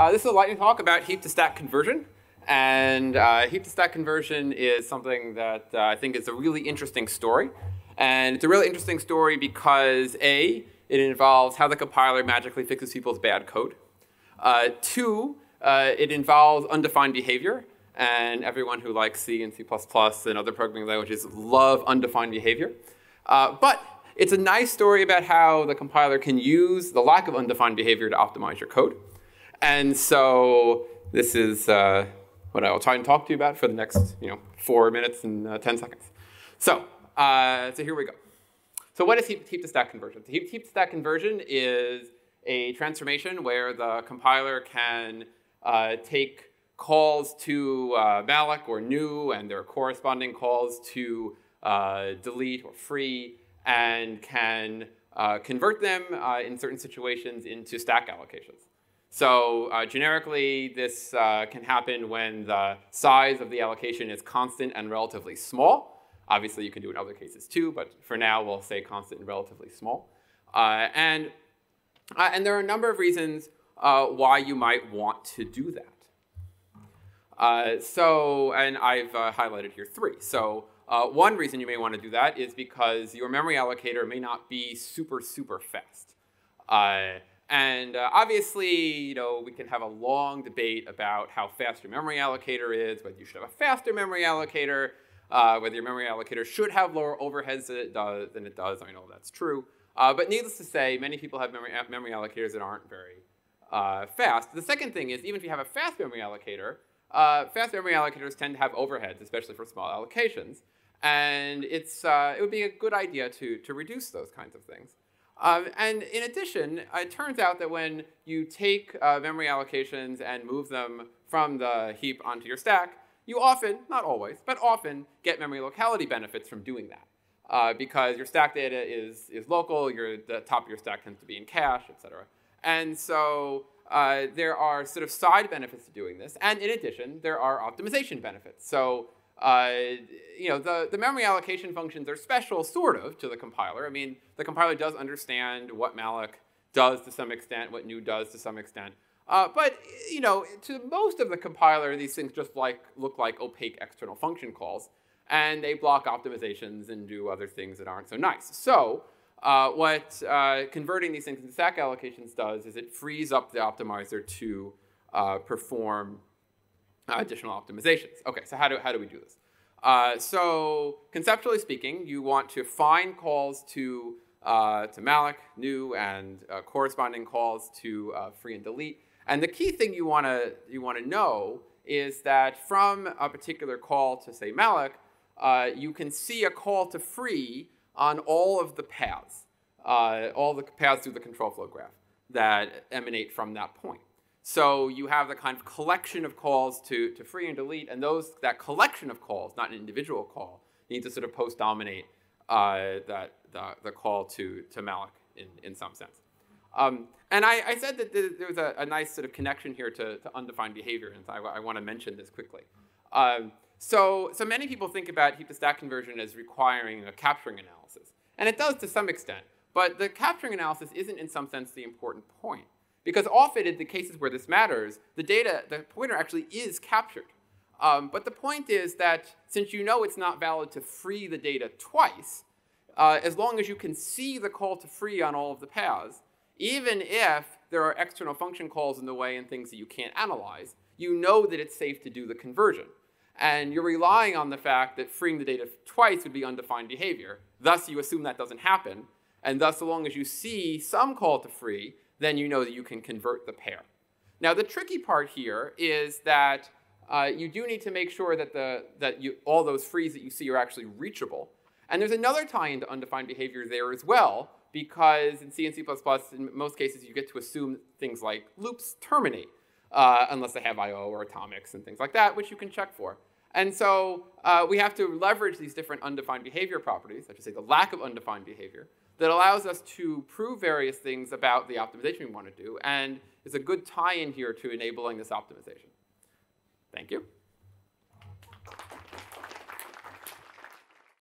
Uh, this is a lightning talk about heap to stack conversion. And uh, heap to stack conversion is something that uh, I think is a really interesting story. And it's a really interesting story because A, it involves how the compiler magically fixes people's bad code. Uh, two, uh, it involves undefined behavior. And everyone who likes C and C++ and other programming languages love undefined behavior. Uh, but it's a nice story about how the compiler can use the lack of undefined behavior to optimize your code. And so this is uh, what I will try and talk to you about for the next you know, four minutes and uh, 10 seconds. So, uh, so here we go. So what is heap, heap to stack conversion? So heap, heap to stack conversion is a transformation where the compiler can uh, take calls to uh, malloc or new and their corresponding calls to uh, delete or free and can convert them in certain situations into stack allocations. So uh, generically, this uh, can happen when the size of the allocation is constant and relatively small. Obviously, you can do it in other cases too, but for now, we'll say constant and relatively small. Uh, and, uh, and there are a number of reasons uh, why you might want to do that. Uh, so, and I've highlighted here three. So one reason you may want to do that is because your memory allocator may not be super, super fast. And uh, obviously, you know, we can have a long debate about how fast your memory allocator is, whether you should have a faster memory allocator, uh, whether your memory allocator should have lower overheads than it does. Than it does. I know that's true. Uh, but needless to say, many people have memory, memory allocators that aren't very uh, fast. The second thing is, even if you have a fast memory allocator, uh, fast memory allocators tend to have overheads, especially for small allocations. And it's, uh, it would be a good idea to, to reduce those kinds of things. Um, and in addition, it turns out that when you take uh, memory allocations and move them from the heap onto your stack, you often, not always, but often get memory locality benefits from doing that. Uh, because your stack data is, is local, your, the top of your stack tends to be in cache, et cetera. And so uh, there are sort of side benefits to doing this. And in addition, there are optimization benefits. So uh, you know, the, the memory allocation functions are special, sort of, to the compiler. I mean, the compiler does understand what malloc does to some extent, what new does to some extent. Uh, but, you know, to most of the compiler, these things just like look like opaque external function calls. And they block optimizations and do other things that aren't so nice. So uh, what uh, converting these things into stack allocations does is it frees up the optimizer to uh, perform additional optimizations. Okay, so how do, how do we do this? Uh, so conceptually speaking, you want to find calls to, uh, to malloc, new, and uh, corresponding calls to uh, free and delete. And the key thing you want to you want to know is that from a particular call to say malloc, uh, you can see a call to free on all of the paths, uh, all the paths through the control flow graph that emanate from that point. So you have the kind of collection of calls to, to free and delete, and those that collection of calls, not an individual call, need to sort of post-dominate uh, that the, the call to, to malloc in, in some sense. Um, and I, I, said that there was a, a, nice sort of connection here to, to undefined behavior, and I, I want to mention this quickly. Um, so, so many people think about heap to stack conversion as requiring a capturing analysis, and it does to some extent. But the capturing analysis isn't, in some sense, the important point. Because often in the cases where this matters, the data, the pointer actually is captured. Um, but the point is that since you know it's not valid to free the data twice, uh, as long as you can see the call to free on all of the paths, even if there are external function calls in the way and things that you can't analyze, you know that it's safe to do the conversion. And you're relying on the fact that freeing the data twice would be undefined behavior. Thus, you assume that doesn't happen. And thus, so long as you see some call to free, then you know that you can convert the pair. Now, the tricky part here is that uh, you do need to make sure that, the, that you, all those frees that you see are actually reachable. And there's another tie into undefined behavior there as well, because in C and C++, in most cases, you get to assume things like loops terminate, uh, unless they have I.O. or atomics and things like that, which you can check for. And so uh, we have to leverage these different undefined behavior properties, I should say the lack of undefined behavior, that allows us to prove various things about the optimization we want to do, and is a good tie-in here to enabling this optimization. Thank you.